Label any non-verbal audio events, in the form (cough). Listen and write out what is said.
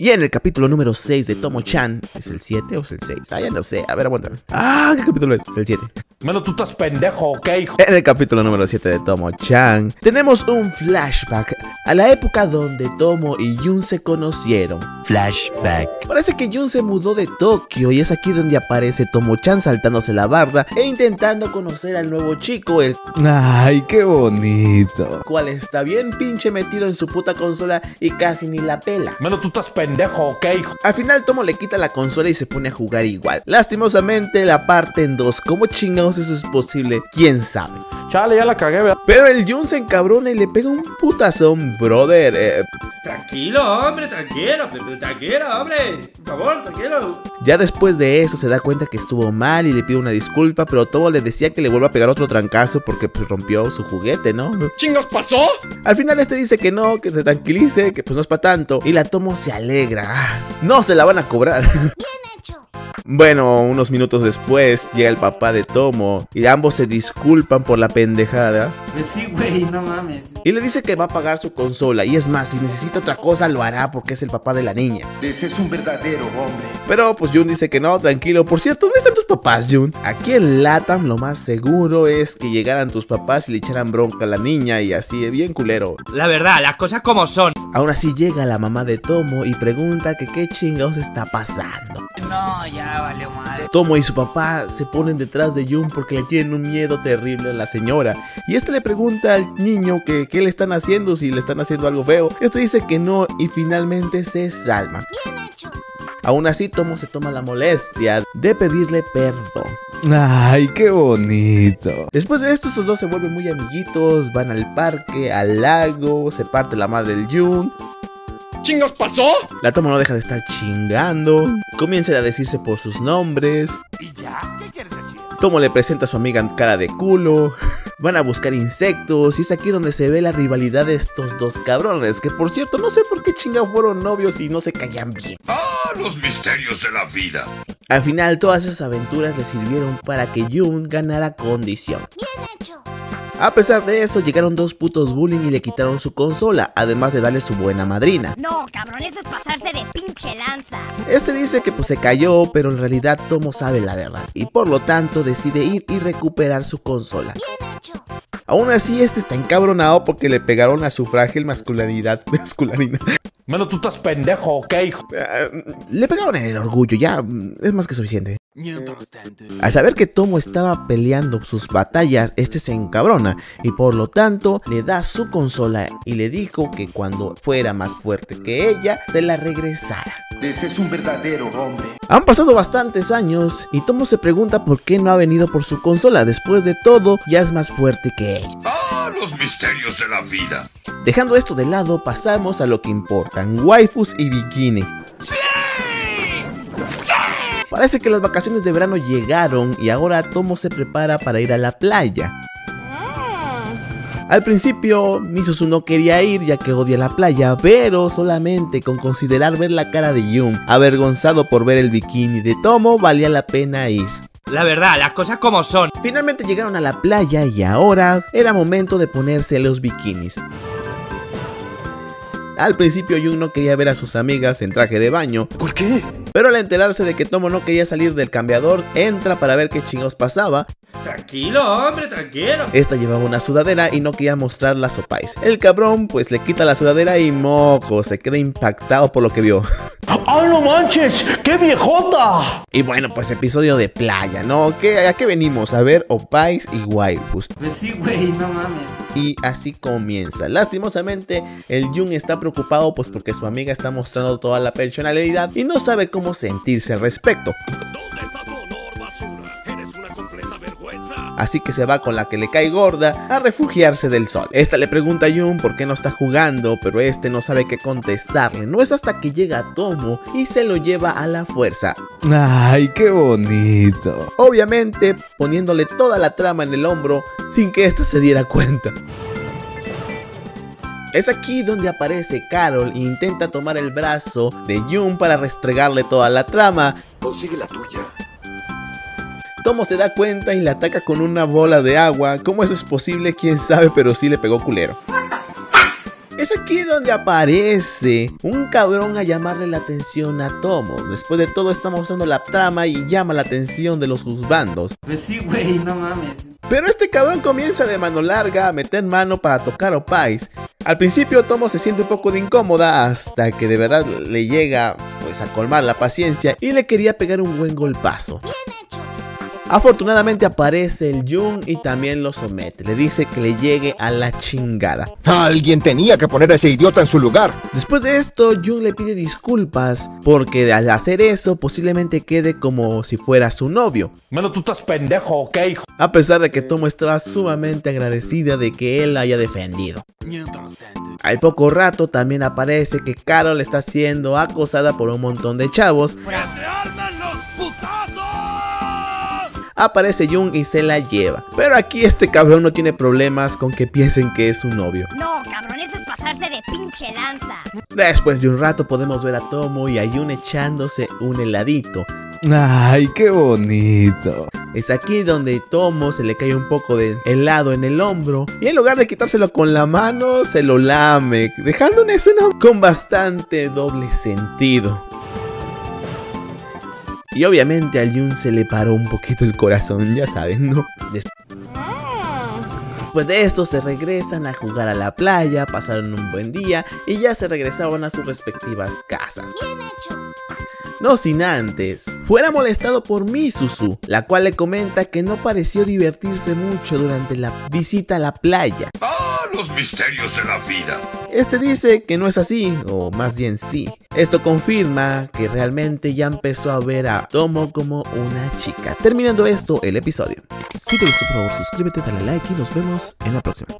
Y en el capítulo número 6 de Tomo-chan, ¿es el 7 o es el 6? Ah, ya no sé. A ver, aguántame. Ah, ¿qué capítulo es? Es el 7. Menos tú estás pendejo, ¿ok? En el capítulo número 7 de Tomo-chan, tenemos un flashback a la época donde Tomo y Jun se conocieron. Flashback. Parece que Jun se mudó de Tokio y es aquí donde aparece Tomo-chan saltándose la barda e intentando conocer al nuevo chico, el Ay, qué bonito. cual está bien pinche metido en su puta consola y casi ni la pela. Menos tú estás pendejo, ¿ok? Al final Tomo le quita la consola y se pone a jugar igual. Lastimosamente la parte en dos. ¿Cómo chingados eso es posible? ¿Quién sabe? Chale, ya la cagué, ¿verdad? Pero el Jun se encabrona y le pega un putazón, brother. Eh, Tranquilo, hombre, tranquilo, tranquilo, hombre. Por favor, tranquilo. ya después de eso se da cuenta que estuvo mal y le pide una disculpa, pero Tomo le decía que le vuelva a pegar otro trancazo porque pues rompió su juguete, ¿no? ¿Chingos pasó? Al final este dice que no, que se tranquilice, que pues no es para tanto. Y la Tomo se alegra. Ah, No se la van a cobrar. Bueno, unos minutos después llega el papá de Tomo y ambos se disculpan por la pendejada Pues sí, güey, no mames. y le dice que va a pagar su consola y es más, si necesita otra cosa lo hará porque es el papá de la niña. Ese es un verdadero hombre. Pero pues Jun dice que no, tranquilo. Por cierto, ¿dónde están tus papás, Jun? Aquí en Latam lo más seguro es que llegaran tus papás y le echaran bronca a la niña y así, bien culero. La verdad, las cosas como son. Aún así llega la mamá de Tomo y pregunta que qué chingados está pasando. No, ya valió madre. Tomo y su papá se ponen detrás de Jun porque le tienen un miedo terrible a la señora. Y este le pregunta al niño que qué le están haciendo, si le están haciendo algo feo. Este dice que no y finalmente se salva. Aún así, Tomo se toma la molestia de pedirle perdón. Ay, qué bonito. Después de esto, estos dos se vuelven muy amiguitos, van al parque, al lago, se parte la madre del Jun. ¿Chingos pasó? La Tomo no deja de estar chingando, comienzan a decirse por sus nombres. ¿Y ya? ¿Qué quieres decir? Tomo le presenta a su amiga cara de culo. (laughs) Van a buscar insectos y es aquí donde se ve la rivalidad de estos dos cabrones. Que por cierto, no sé por qué chingados fueron novios y no se caían bien. Ah, los misterios de la vida. Al final, todas esas aventuras le sirvieron para que Jun ganara condición. A pesar de eso, llegaron dos putos bullying y le quitaron su consola, además de darle su buena madrina. No, cabrón, eso es pasarse de pinche lanza. Este dice que pues se cayó, pero en realidad Tomo sabe la verdad y por lo tanto decide ir y recuperar su consola. Aún así, este está encabronado porque le pegaron a su frágil masculinidad. (laughs) masculinidad. Menos tú estás pendejo, ¿ok? hijo? Ah, le pegaron en el orgullo, ya es más que suficiente. Al saber que Tomo estaba peleando sus batallas, este se encabrona y por lo tanto le da su consola y le dijo que cuando fuera más fuerte que ella, se la regresara. Ese es un verdadero hombre. Han pasado bastantes años y Tomo se pregunta por qué no ha venido por su consola. Después de todo, ya es más fuerte que ella. Ah, los misterios de la vida. Dejando esto de lado, pasamos a lo que importan, waifus y bikini. Parece que las vacaciones de verano llegaron y ahora Tomo se prepara para ir a la playa. Al principio, Misuzu no quería ir ya que odia la playa, pero solamente con considerar ver la cara de Yun, avergonzado por ver el bikini de Tomo, valía la pena ir. La verdad, las cosas como son. Finalmente llegaron a la playa y ahora era momento de ponerse los bikinis. Al principio Jun no quería ver a sus amigas en traje de baño. ¿Por qué? Pero al enterarse de que Tomo no quería salir del cambiador, entra para ver qué chingados pasaba. Tranquilo, hombre, tranquilo. Esta llevaba una sudadera y no quería mostrar las sopais. El cabrón pues le quita la sudadera y moco, se queda impactado por lo que vio. ¡Ay, (laughs) no manches! ¡Qué viejota! Y bueno, pues episodio de playa, ¿no? ¿Qué, ¿A qué venimos? A ver opais y waifus. Pues sí, güey, no mames. Y así comienza. Lastimosamente, el Jun está preocupado pues porque su amiga está mostrando toda la personalidad y no sabe cómo sentirse al respecto. Así que se va con la que le cae gorda a refugiarse del sol. Esta le pregunta a Jun por qué no está jugando, pero este no sabe qué contestarle. No es hasta que llega Tomo y se lo lleva a la fuerza. Ay, qué bonito. Obviamente poniéndole toda la trama en el hombro sin que ésta se diera cuenta. Es aquí donde aparece Carol e intenta tomar el brazo de Jun para restregarle toda la trama. Consigue la tuya. Tomo se da cuenta y la ataca con una bola de agua. ¿Cómo eso es posible? Quién sabe, pero sí le pegó culero. Es aquí donde aparece un cabrón a llamarle la atención a Tomo. Después de todo está mostrando la trama y llama la atención de los juzbandos. Pues sí, güey, no mames. Pero este cabrón comienza de mano larga a meter mano para tocar opais. Al principio Tomo se siente un poco de incómoda hasta que de verdad le llega pues a colmar la paciencia y le quería pegar un buen golpazo. Afortunadamente aparece el Jun y también lo somete. Le dice que le llegue a la chingada. Alguien tenía que poner a ese idiota en su lugar. Después de esto, Jun le pide disculpas porque al hacer eso posiblemente quede como si fuera su novio. Mano, tú estás pendejo, ¿ok, hijo? A pesar de que Tomo estaba sumamente agradecida de que él la haya defendido. Al poco rato también aparece que Carol está siendo acosada por un montón de chavos. ¡Que Aparece Jung y se la lleva. Pero aquí este cabrón no tiene problemas con que piensen que es su novio. No, cabrón, eso es pasarse de pinche lanza. Después de un rato podemos ver a Tomo y a Jun echándose un heladito. Ay, qué bonito. Es aquí donde Tomo se le cae un poco de helado en el hombro y en lugar de quitárselo con la mano, se lo lame, dejando una escena con bastante doble sentido. Y obviamente a Jun se le paró un poquito el corazón, ya saben, ¿no? Des- Después de esto se regresan a jugar a la playa, pasaron un buen día y ya se regresaban a sus respectivas casas. No sin antes, fuera molestado por Misuzu, la cual le comenta que no pareció divertirse mucho durante la visita a la playa. ¡Ah, los misterios de la vida! Este dice que no es así, o más bien sí. Esto confirma que realmente ya empezó a ver a Tomo como una chica. Terminando esto, el episodio. Si te gustó, por favor, suscríbete, dale like y nos vemos en la próxima.